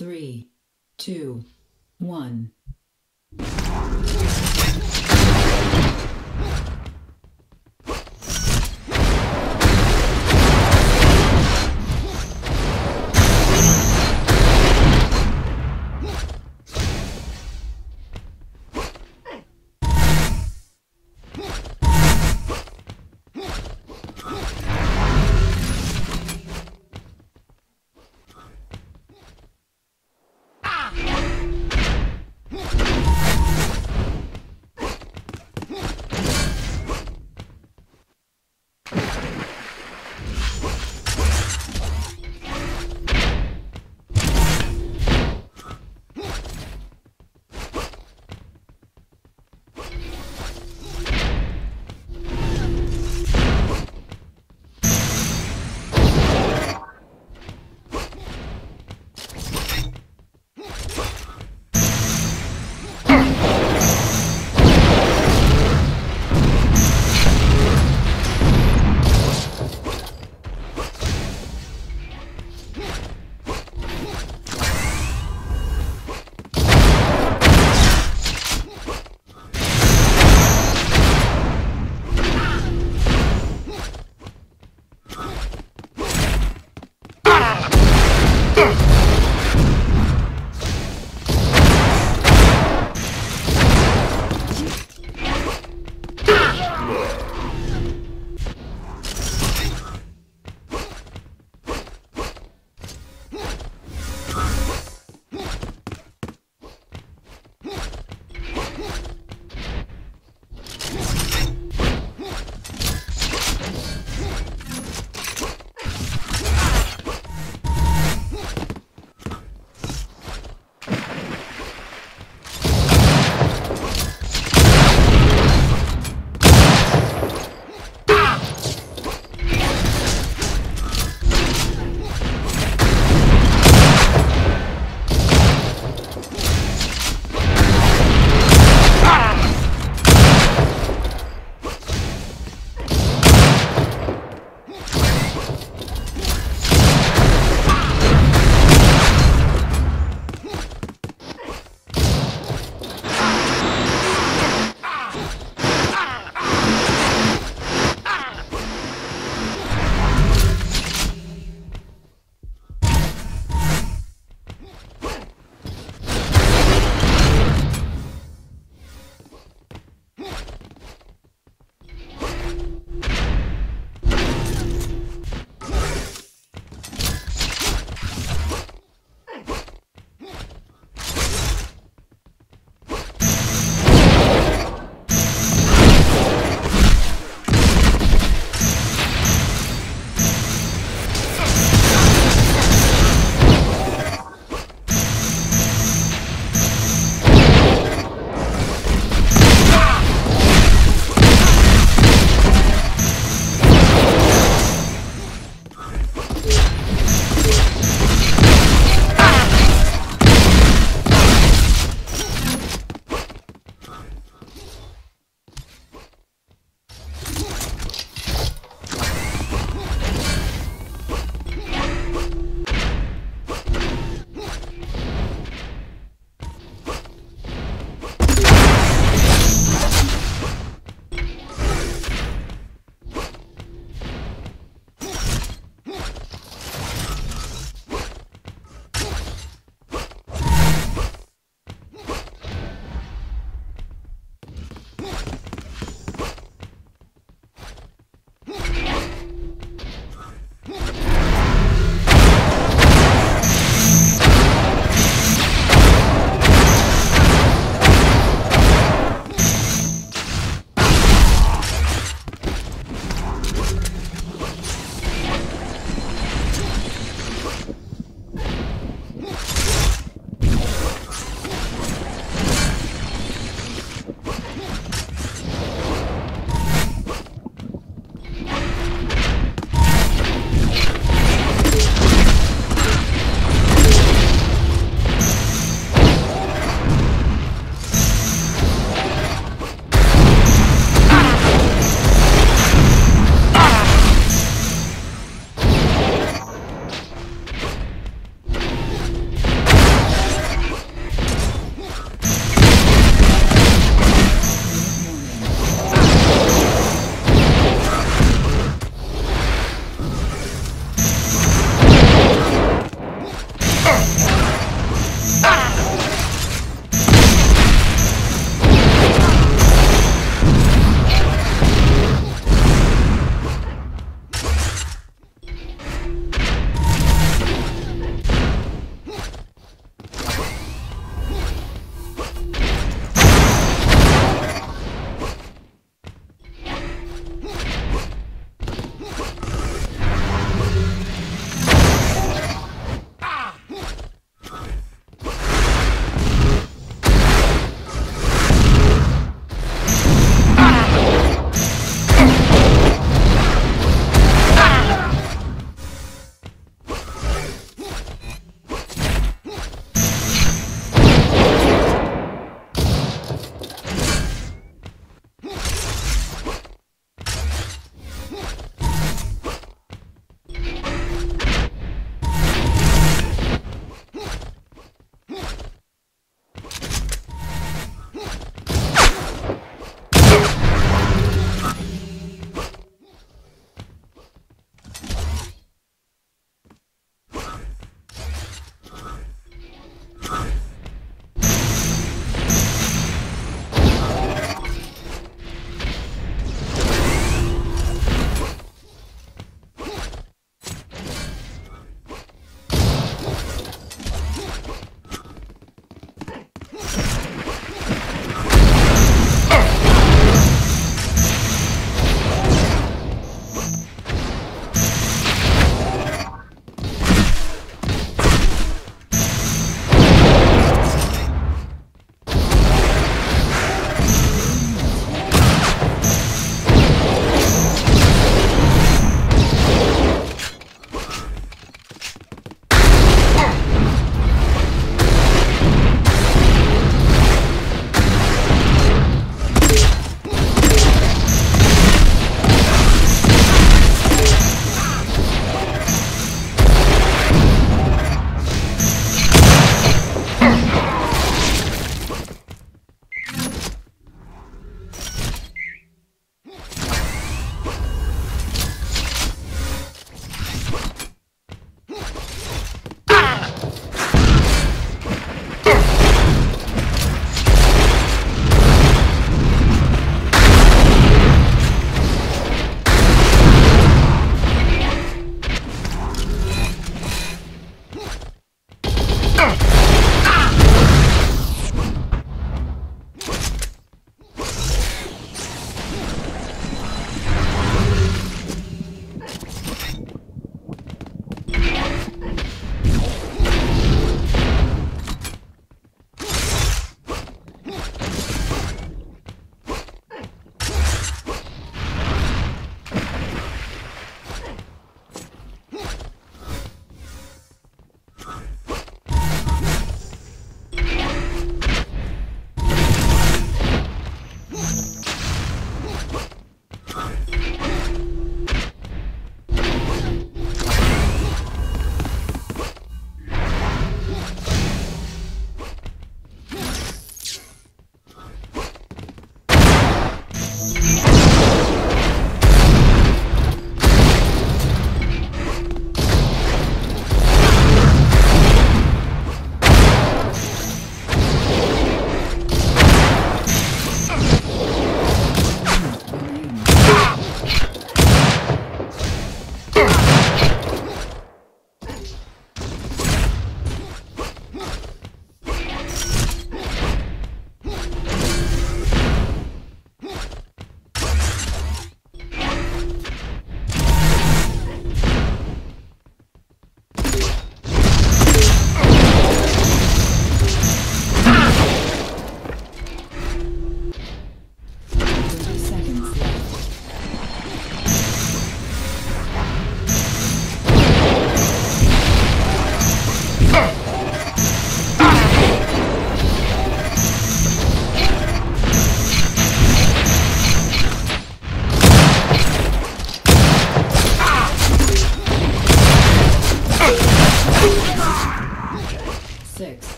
Three, two, one.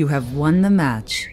You have won the match.